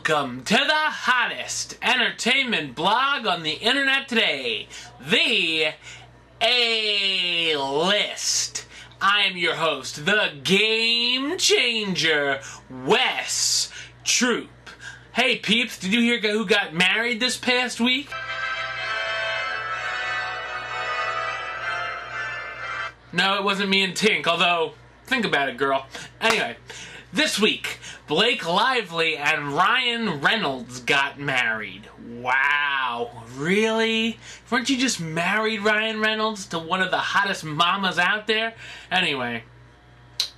Welcome to the hottest entertainment blog on the internet today, the A List. I am your host, the game changer, Wes Troop. Hey peeps, did you hear who got married this past week? No, it wasn't me and Tink, although, think about it, girl. Anyway, this week, Blake Lively and Ryan Reynolds got married. Wow, really? Weren't you just married, Ryan Reynolds, to one of the hottest mamas out there? Anyway,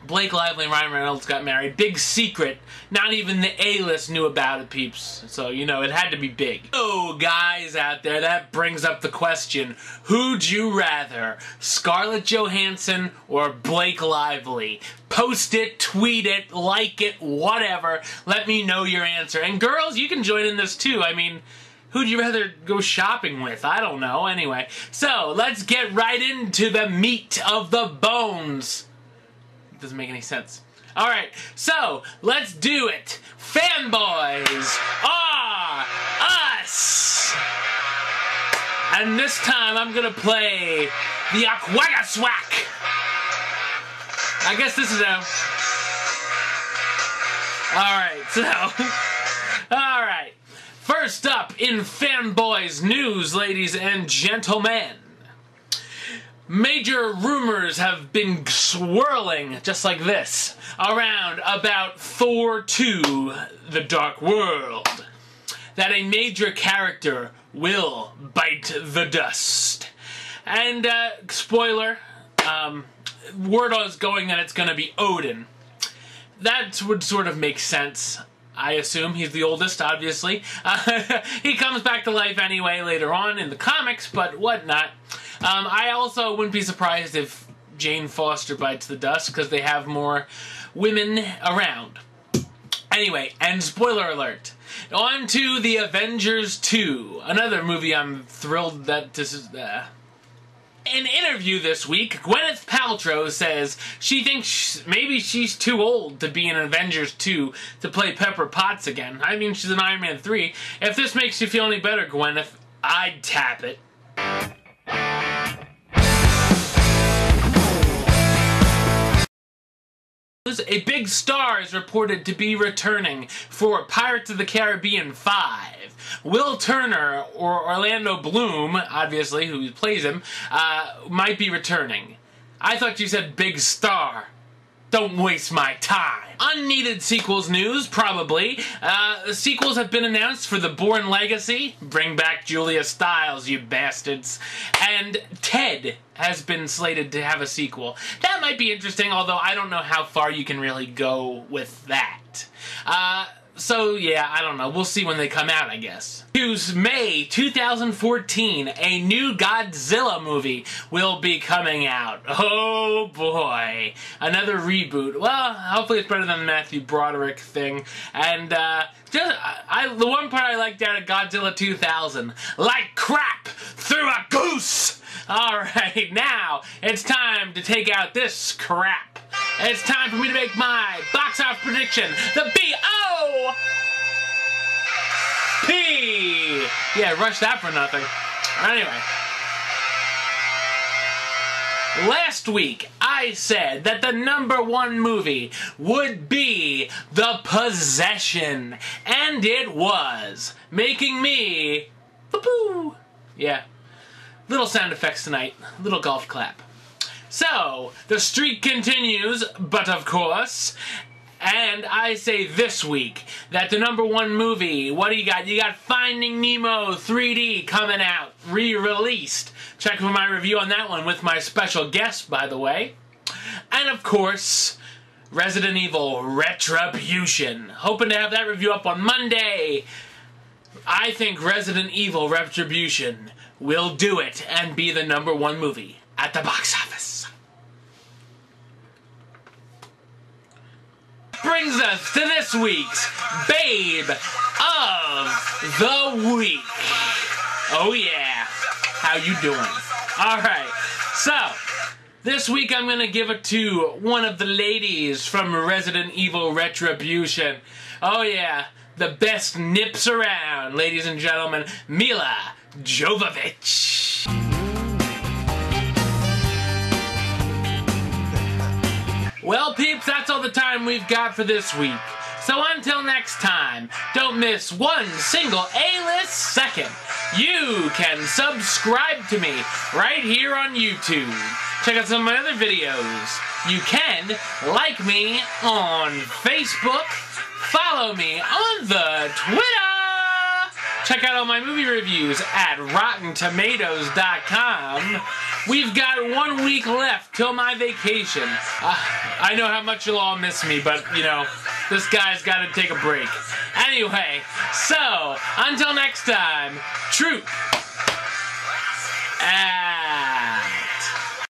Blake Lively and Ryan Reynolds got married. Big secret. Not even the A-list knew about it, peeps. So, you know, it had to be big. Oh, guys out there, that brings up the question. Who'd you rather? Scarlett Johansson or Blake Lively? Post it, tweet it, like it, whatever. Let me know your answer. And girls, you can join in this too. I mean... Who'd you rather go shopping with? I don't know. Anyway, so let's get right into the meat of the bones doesn't make any sense. Alright, so let's do it. Fanboys are us! And this time I'm gonna play the Aquaga Swack. I guess this is a. Alright, so. Alright. First up in Fanboys News, ladies and gentlemen. Major rumors have been swirling, just like this, around about Thor 2 The Dark World. That a major character will bite the dust. And, uh, spoiler, um, word is going that it's gonna be Odin. That would sort of make sense. I assume he's the oldest, obviously. Uh, he comes back to life anyway later on in the comics, but whatnot. Um, I also wouldn't be surprised if Jane Foster bites the dust because they have more women around. Anyway, and spoiler alert. On to the Avengers 2, another movie I'm thrilled that this is. Uh, an interview this week, Gwyneth Paltrow says she thinks maybe she's too old to be in Avengers 2 to play Pepper Potts again. I mean, she's in Iron Man 3. If this makes you feel any better, Gwyneth, I'd tap it. A big star is reported to be returning for Pirates of the Caribbean 5. Will Turner, or Orlando Bloom, obviously, who plays him, uh, might be returning. I thought you said big star. Don't waste my time. Unneeded sequels news, probably. Uh, sequels have been announced for The Bourne Legacy. Bring back Julia Stiles, you bastards. And Ted has been slated to have a sequel. That might be interesting, although I don't know how far you can really go with that. Uh, so yeah, I don't know. We'll see when they come out, I guess. News May 2014, a new Godzilla movie will be coming out. Oh boy. Another reboot. Well, hopefully it's better than the Matthew Broderick thing. And, uh, just, I, the one part I liked out of Godzilla 2000, like crap through a goose! Alright, now it's time to take out this crap. It's time for me to make my box office prediction. The B-O! P! Yeah, rush that for nothing. Anyway. Last week, I said that the number one movie would be The Possession. And it was. Making me... Boo-boo! Yeah. Little sound effects tonight. Little golf clap. So, the streak continues, but of course, and I say this week that the number one movie, what do you got? You got Finding Nemo 3D coming out, re-released. Check for my review on that one with my special guest, by the way. And of course, Resident Evil Retribution. Hoping to have that review up on Monday. I think Resident Evil Retribution will do it and be the number one movie at the box office. Brings us to this week's Babe of the Week. Oh yeah, how you doing? Alright, so, this week I'm gonna give it to one of the ladies from Resident Evil Retribution. Oh yeah, the best nips around, ladies and gentlemen, Milla Jovovich. Well, peeps, that's all the time we've got for this week. So until next time, don't miss one single A-list second. You can subscribe to me right here on YouTube. Check out some of my other videos. You can like me on Facebook, follow me on the Twitter, check out all my movie reviews at RottenTomatoes.com. We've got one week left till my vacation. Uh, I know how much you'll all miss me, but, you know, this guy's got to take a break. Anyway, so, until next time, truth.